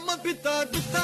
Ama pita pita